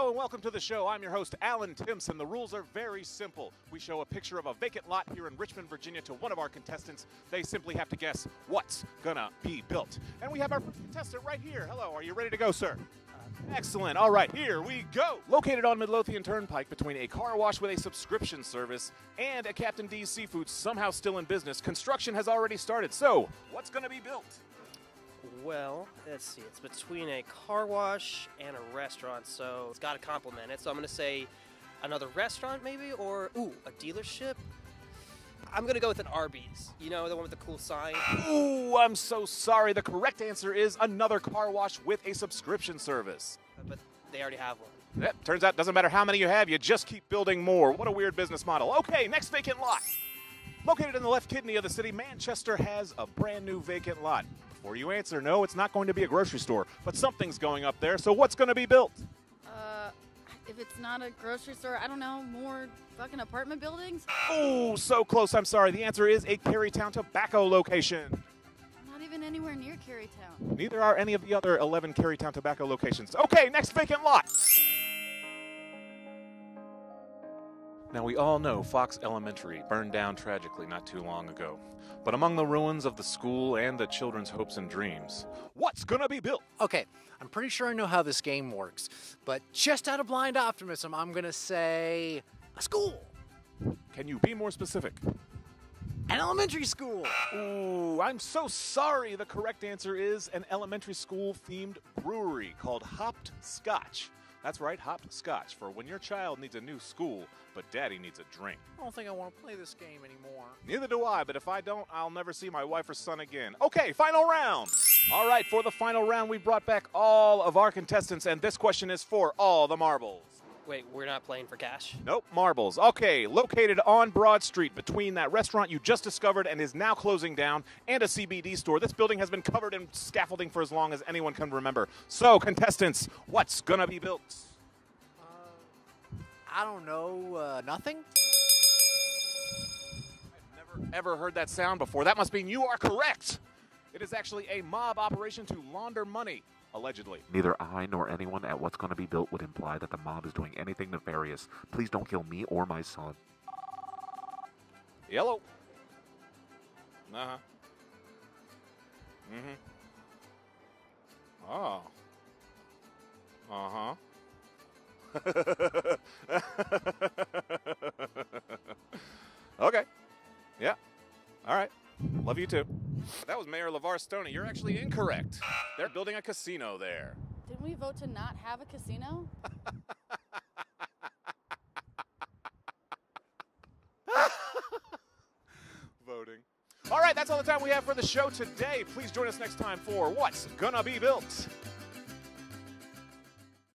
Hello and welcome to the show. I'm your host, Alan Timpson. The rules are very simple. We show a picture of a vacant lot here in Richmond, Virginia to one of our contestants. They simply have to guess what's gonna be built. And we have our first contestant right here. Hello, are you ready to go, sir? Uh, Excellent. All right, here we go. Located on Midlothian Turnpike between a car wash with a subscription service and a Captain D's Seafood somehow still in business, construction has already started. So, what's going to be built? Well, let's see. It's between a car wash and a restaurant, so it's got to complement it. So I'm going to say another restaurant, maybe, or ooh, a dealership. I'm going to go with an Arby's. You know, the one with the cool sign. Ooh, I'm so sorry. The correct answer is another car wash with a subscription service. But they already have one. Yep, turns out doesn't matter how many you have, you just keep building more. What a weird business model. Okay, next vacant lot. Located in the left kidney of the city, Manchester has a brand new vacant lot. Before you answer, no, it's not going to be a grocery store, but something's going up there. So what's going to be built? Uh, if it's not a grocery store, I don't know, more fucking apartment buildings? Oh, so close. I'm sorry. The answer is a Carytown tobacco location. Not even anywhere near Carytown. Neither are any of the other 11 Carytown tobacco locations. Okay, next vacant lot. Now, we all know Fox Elementary burned down tragically not too long ago. But among the ruins of the school and the children's hopes and dreams, what's gonna be built? Okay, I'm pretty sure I know how this game works, but just out of blind optimism, I'm gonna say a school, Can you be more specific? an elementary school. Ooh, I'm so sorry. The correct answer is an elementary school themed brewery called Hopped Scotch. That's right, Hopped Scotch, for when your child needs a new school, but daddy needs a drink. I don't think I want to play this game anymore. Neither do I, but if I don't, I'll never see my wife or son again. Okay, final round. All right, for the final round, we brought back all of our contestants, and this question is for all the marbles. Wait, we're not playing for cash? Nope, marbles. Okay, located on Broad Street between that restaurant you just discovered and is now closing down and a CBD store. This building has been covered in scaffolding for as long as anyone can remember. So, contestants, what's gonna be built? I don't know, uh, nothing? Never ever heard that sound before. That must mean you are correct. It is actually a mob operation to launder money, allegedly. Neither I nor anyone at What's Gonna Be Built would imply that the mob is doing anything nefarious. Please don't kill me or my son. Yellow. Uh huh. Mm hmm. Oh. Uh huh. okay. Yeah. All right. Love you too. That was Mayor LeVar Stoney. You're actually incorrect. They're building a casino there. Didn't we vote to not have a casino? Voting. All right, that's all the time we have for the show today. Please join us next time for What's Gonna Be Built.